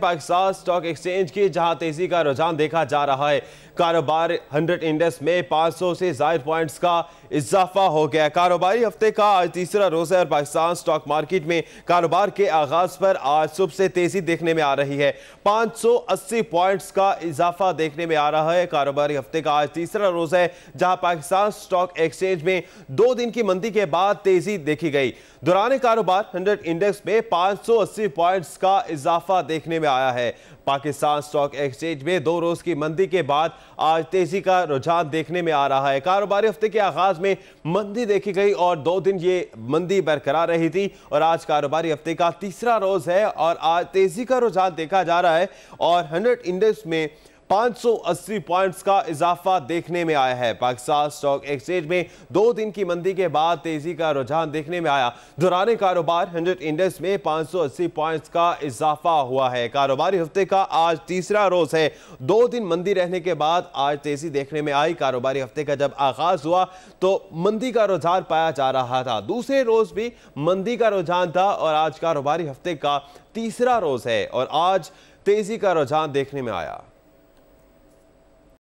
Pakistan stock exchange की जहाँ तेज़ी का रुझान देखा जा रहा है। कारोबार 100 इंडेक्स में 500 से जायद पॉइंट्स का इजाफा हो गया। कारोबारी हफ़्ते का आज तीसरा रोज है और पाकिस्तान स्टॉक मार्केट में कारोबार के आगाज़ पर आज सुबह से तेज़ी देखने में आ रही है। 580 पॉइंट्स का इजाफा देखने में आ रहा है। कारोबारी हफ़्ते का आज तीसरा रोज है, जहाँ पाकिस्तान स्टॉक एक्सचेंज में दो दिन की मंदी के बाद तेज़ी देखी गई। दौरान कारोबार 100 इंडेक्स में 580 पॉइंट्स का इजाफा देखने में आया है। पाकिस्तान स्टॉक एक्सचेंज में दो रोज की मंदी के बाद आज तेज़ी का रुझान देखने में आ रहा है। कारोबारी हफ़्ते के आगाज़ में मंदी देखी गई और दो दिन ये मंदी बरकरार रही थी और आज कारोबारी हफ़्ते का तीसरा रोज है और आज तेज़ी का रुझान देखा जा रहा है और हंड्रेड इंडेक्स में 580 पॉइंट्स का इजाफा देखने में आया है। पाकिस्तान स्टॉक एक्सचेंज में दो दिन की मंदी के बाद तेज़ी का रुझान देखने में आया। दौरान कारोबार 100 इंडेक्स में 580 पॉइंट्स का इजाफा हुआ है। कारोबारी हफ़्ते का आज तीसरा रोज है। दो दिन मंदी रहने के बाद आज तेज़ी देखने में आई। कारोबारी हफ़्ते का जब आगाज़ हुआ तो मंदी का रुझान पाया जा रहा था। दूसरे रोज भी मंदी का रुझान था और आज कारोबारी हफ़्ते का तीसरा रोज है और आज तेज़ी का रुझान देखने में आया।